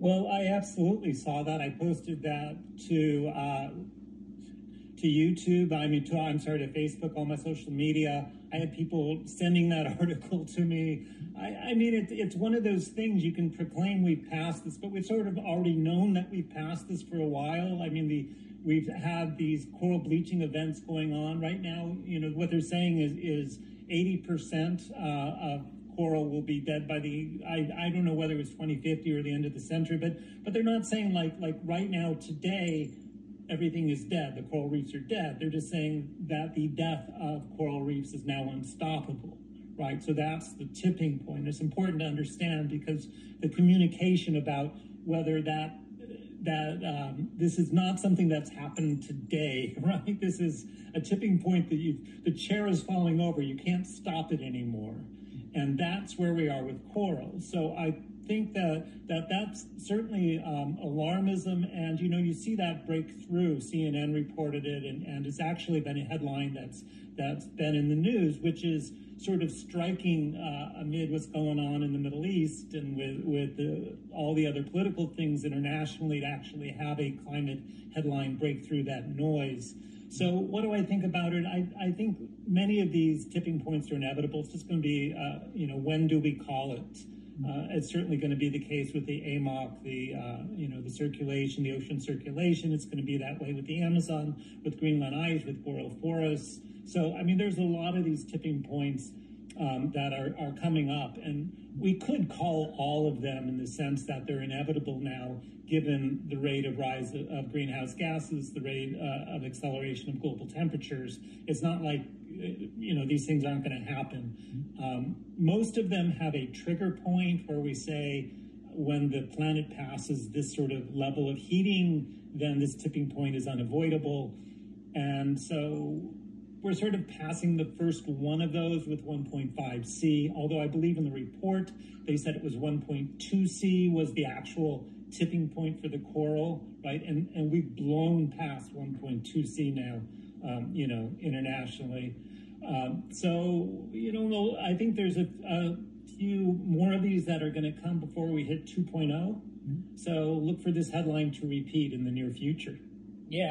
Well, I absolutely saw that. I posted that to uh, to YouTube. I mean, to I'm sorry, to Facebook, all my social media. I had people sending that article to me. I, I mean, it, it's one of those things you can proclaim we've passed this, but we've sort of already known that we've passed this for a while. I mean, the we've had these coral bleaching events going on right now. You know, what they're saying is is 80% uh, of coral will be dead by the I, I don't know whether it's 2050 or the end of the century, but but they're not saying like like right now today everything is dead, the coral reefs are dead. They're just saying that the death of coral reefs is now unstoppable, right? So that's the tipping point. It's important to understand because the communication about whether that that um, this is not something that's happened today, right? This is a tipping point that you the chair is falling over. You can't stop it anymore, and that's where we are with coral. So I think that that that's certainly um, alarmism, and you know you see that breakthrough. CNN reported it, and, and it's actually been a headline that's that's been in the news, which is sort of striking uh, amid what's going on in the Middle East and with with the, all the other political things internationally to actually have a climate headline break through that noise. So what do I think about it? I, I think many of these tipping points are inevitable. It's just going to be, uh, you know, when do we call it? Uh, it's certainly going to be the case with the AMOC, the uh, you know the circulation, the ocean circulation. It's going to be that way with the Amazon, with Greenland ice, with boreal forests. So I mean, there's a lot of these tipping points um, that are, are coming up, and we could call all of them in the sense that they're inevitable now, given the rate of rise of, of greenhouse gases, the rate uh, of acceleration of global temperatures. It's not like you know, these things aren't going to happen. Um, most of them have a trigger point where we say when the planet passes this sort of level of heating, then this tipping point is unavoidable. And so we're sort of passing the first one of those with 1.5 C, although I believe in the report they said it was 1.2 C was the actual tipping point for the coral, right? And, and we've blown past 1.2 C now um, you know, internationally. Um, so, you know, I think there's a, a, few more of these that are going to come before we hit 2.0. Mm-hmm. So look for this headline to repeat in the near future. Yeah,